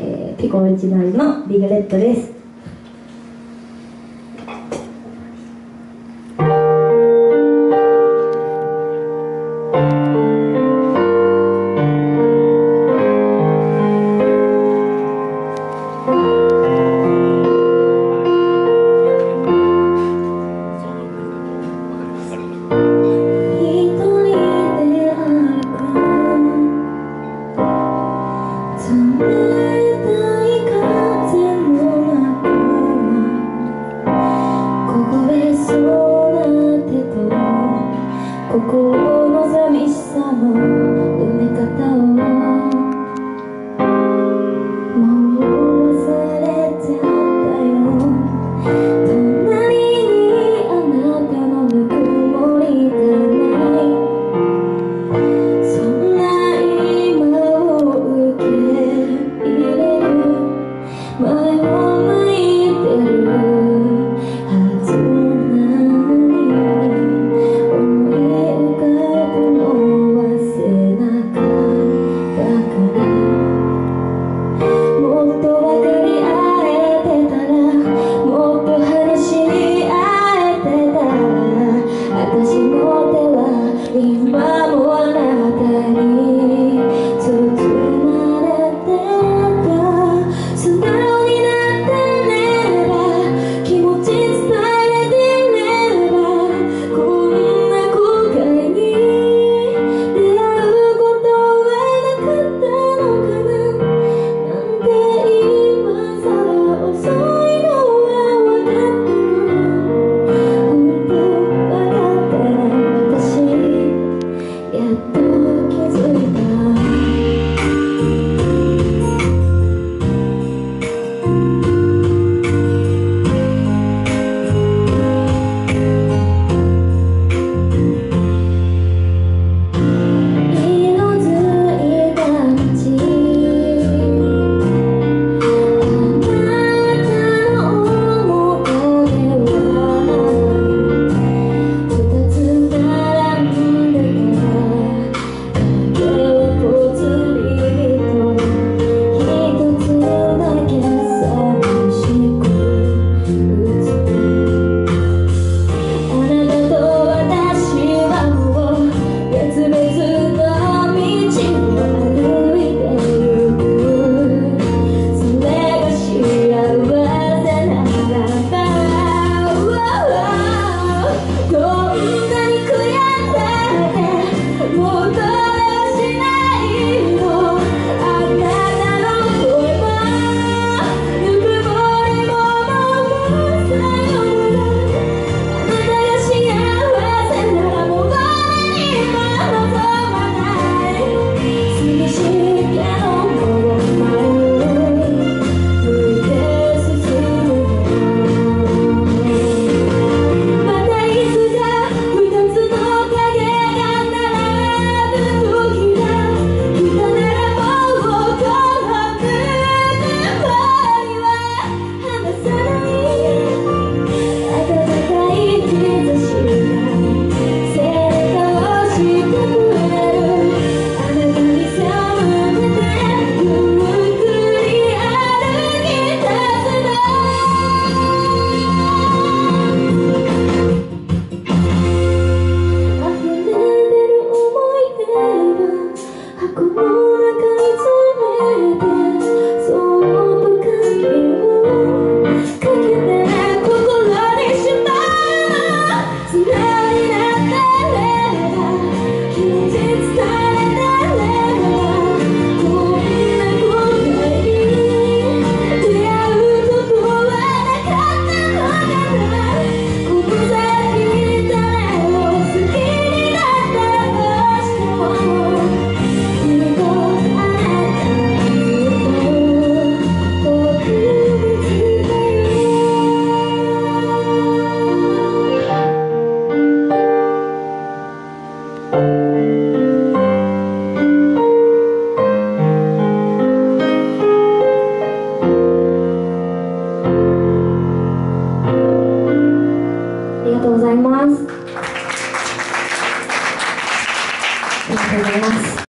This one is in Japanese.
えー、ピコオリジナルのリグレットです。